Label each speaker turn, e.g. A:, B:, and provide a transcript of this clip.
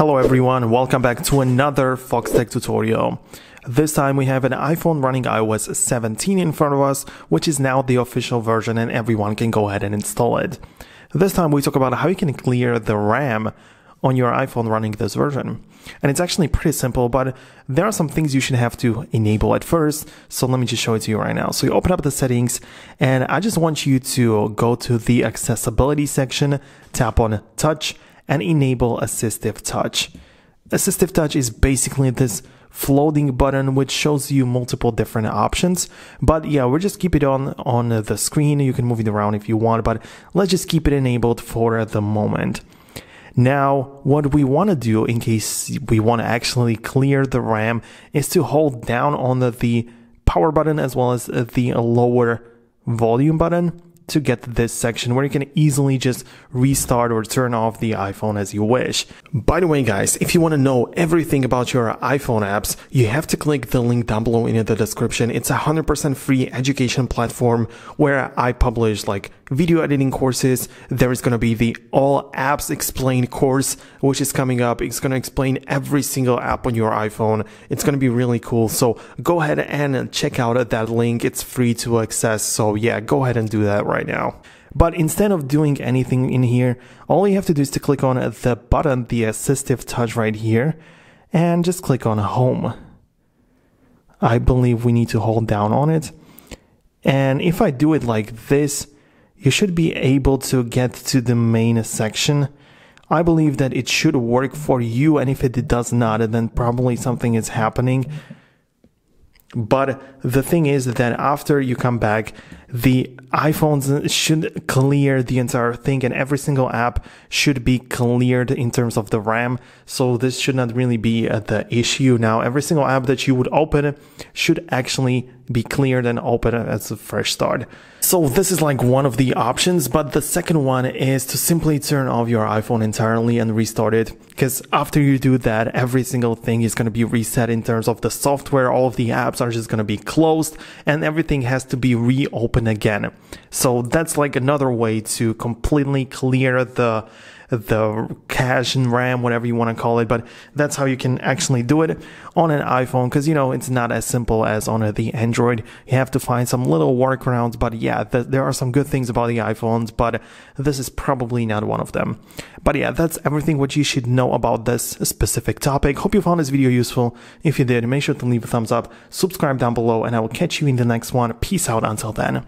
A: Hello everyone, welcome back to another Foxtecc tutorial. This time we have an iPhone running iOS 17 in front of us, which is now the official version and everyone can go ahead and install it. This time we talk about how you can clear the RAM on your iPhone running this version. And it's actually pretty simple, but there are some things you should have to enable at first. So let me just show it to you right now. So you open up the settings and I just want you to go to the accessibility section, tap on touch and enable assistive touch. Assistive touch is basically this floating button which shows you multiple different options. But yeah we'll just keep it on on the screen. You can move it around if you want but let's just keep it enabled for the moment. Now, what we want to do in case we want to actually clear the RAM is to hold down on the, the power button as well as the lower volume button to get to this section where you can easily just restart or turn off the iPhone as you wish. By the way, guys, if you want to know everything about your iPhone apps, you have to click the link down below in the description. It's a 100% free education platform where I publish like video editing courses. There is going to be the all apps explained course, which is coming up. It's going to explain every single app on your iPhone. It's going to be really cool. So go ahead and check out that link. It's free to access. So yeah, go ahead and do that right now. But instead of doing anything in here, all you have to do is to click on the button, the assistive touch right here, and just click on home. I believe we need to hold down on it. And if I do it like this, you should be able to get to the main section. I believe that it should work for you, and if it does not, then probably something is happening. But the thing is that after you come back, the iPhones should clear the entire thing and every single app should be cleared in terms of the RAM. So this should not really be uh, the issue. Now, every single app that you would open should actually be cleared and open as a fresh start. So this is like one of the options, but the second one is to simply turn off your iPhone entirely and restart it. Because after you do that, every single thing is going to be reset in terms of the software. All of the apps are just going to be closed and everything has to be reopened again. So that's like another way to completely clear the the cache and RAM, whatever you want to call it. But that's how you can actually do it on an iPhone because, you know, it's not as simple as on the Android. You have to find some little workarounds. But yeah, th- there are some good things about the iPhones, but this is probably not one of them. But yeah, that's everything what you should know about this specific topic. Hope you found this video useful. If you did, make sure to leave a thumbs up, subscribe down below, and I will catch you in the next one. Peace out until then.